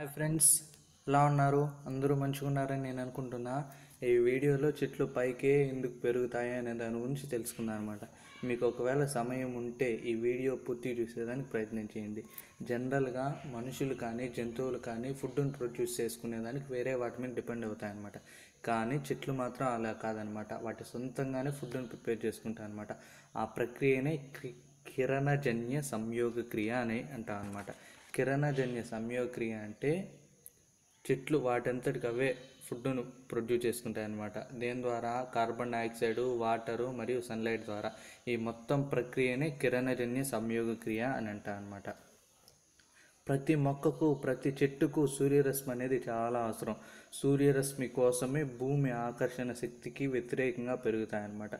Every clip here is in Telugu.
హాయ్ ఫ్రెండ్స్ ఎలా ఉన్నారు? అందరూ మంచిగా ఉన్నారని నేను అనుకుంటున్నా. ఈ వీడియోలో చెట్లు పైకే ఎందుకు పెరుగుతాయి అనే దాని గురించి తెలుసుకుందాం అనమాట మీకు ఒకవేళ సమయం ఉంటే ఈ వీడియో పూర్తి చూసేదానికి ప్రయత్నం చేయండి. జనరల్గా మనుషులు కానీ జంతువులు కానీ ఫుడ్ని ప్రొడ్యూస్ చేసుకునేదానికి వేరే వాటి మీద డిపెండ్ అవుతాయి అనమాట కానీ చెట్లు మాత్రం అలా కాదనమాట వాటి సొంతంగానే ఫుడ్ని ప్రిపేర్ చేసుకుంటాయి అనమాట ఆ ప్రక్రియనే క్రి కిరణజన్య సంయోగ క్రియ అని అంటాం అనమాట కిరణజన్య సంయోక్రియ అంటే చెట్లు వాటంతటికి అవే ఫుడ్ను ప్రొడ్యూస్ చేసుకుంటాయి అన్నమాట దేని ద్వారా? కార్బన్ డైఆక్సైడ్ వాటరు మరియు సన్లైట్ ద్వారా. ఈ మొత్తం ప్రక్రియనే కిరణజన్య సంయోగ క్రియ అని అంటాం అనమాట ప్రతి మొక్కకు ప్రతి చెట్టుకు సూర్యరశ్మి అనేది చాలా అవసరం. సూర్యరశ్మి కోసమే భూమి ఆకర్షణ శక్తికి వ్యతిరేకంగా పెరుగుతాయన్నమాట.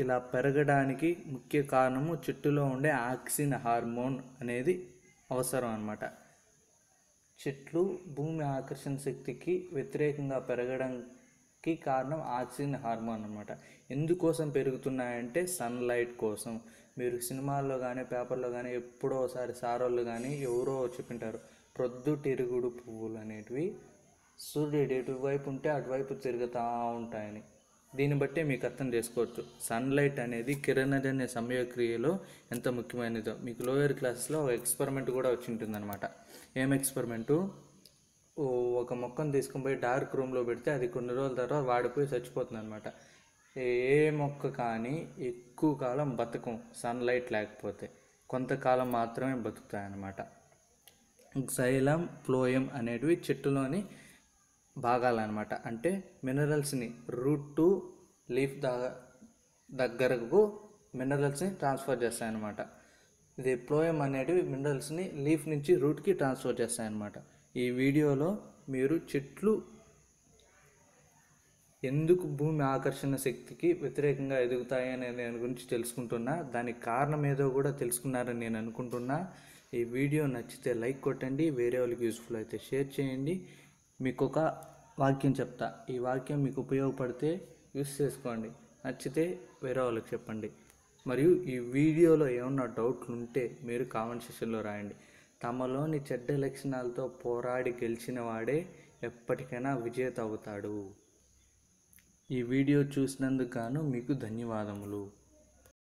ఇలా పెరగడానికి ముఖ్య కారణము చెట్టులో ఉండే ఆక్సిన్ హార్మోన్ అనేది అవసరం అన్నమాట. చెట్లు భూమి ఆకర్షణ శక్తికి వ్యతిరేకంగా పెరగడానికి కారణం ఆక్సిజన్ హార్మోన్ అనమాట ఎందుకోసం పెరుగుతున్నాయంటే సన్లైట్ కోసం. మీరు సినిమాల్లో కానీ పేపర్లో కానీ ఎప్పుడో ఒకసారి సారోళ్ళు కానీ ఎవరో చెప్పింటారు ప్రొద్దుటిరుగుడు పువ్వులు అనేటివి సూర్యుడు ఎటువైపు ఉంటే అటువైపు తిరుగుతూ ఉంటాయని. దీన్ని బట్టే మీకు అర్థం చేసుకోవచ్చు. సన్లైట్ అనేది కిరణజన్య సమయక్రియలో ఎంత ముఖ్యమైనదో. మీకు లోయర్ క్లాసెస్లో ఒక ఎక్స్పెరిమెంట్ కూడా వచ్చి ఉంటుందన్నమాట. ఏం ఎక్స్పెరిమెంటు ఒక మొక్కను తీసుకుని పోయి డార్క్ రూమ్లో పెడితే అది కొన్ని రోజుల తర్వాత వాడిపోయి చచ్చిపోతుంది అనమాట ఏ మొక్క కానీ ఎక్కువ కాలం బతకం సన్లైట్ లేకపోతే. కొంతకాలం మాత్రమే బతుకుతాయి అన్నమాట xylem ఫ్లోయం అనేటివి చెట్టులోని భాగాలన్నమాట. అంటే మినరల్స్ని రూట్ టు లీఫ్ దా దగ్గరకు మినరల్స్ని ట్రాన్స్ఫర్ చేస్తాయన్నమాట. ఇది ప్లోయం అనేటివి మినరల్స్ని లీఫ్ నుంచి రూట్కి ట్రాన్స్ఫర్ చేస్తాయన్నమాట. ఈ వీడియోలో మీరు చెట్లు ఎందుకు భూమి ఆకర్షణ శక్తికి వ్యతిరేకంగా ఎదుగుతాయి అనే దాని గురించి తెలుసుకుంటున్నా. దానికి కారణం ఏదో కూడా తెలుసుకున్నారని నేను అనుకుంటున్నా. ఈ వీడియో నచ్చితే లైక్ కొట్టండి వేరే వాళ్ళకి యూస్ఫుల్ అయితే షేర్ చేయండి. మీకు ఒక వాక్యం చెప్తా. ఈ వాక్యం మీకు ఉపయోగపడితే యూస్ చేసుకోండి. నచ్చితే వేరే వాళ్ళకి చెప్పండి. మరియు ఈ వీడియోలో ఏమన్నా డౌట్లు ఉంటే మీరు కామెంట్ సెక్షన్లో రాయండి. తమలోని చెడ్డ లక్షణాలతో పోరాడి గెలిచిన వాడే ఎప్పటికైనా విజేత అవుతాడు. ఈ వీడియో చూసినందుకు గాను మీకు ధన్యవాదములు.